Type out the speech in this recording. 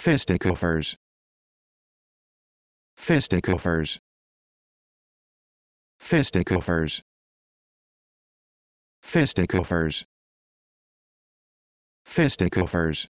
fisticuffers fisticuffers fisticuffers fisticuffers fisticuffers